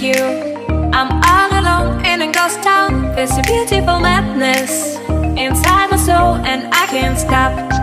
you. I'm all alone in a ghost town. There's a beautiful madness Inside my soul and I can't stop.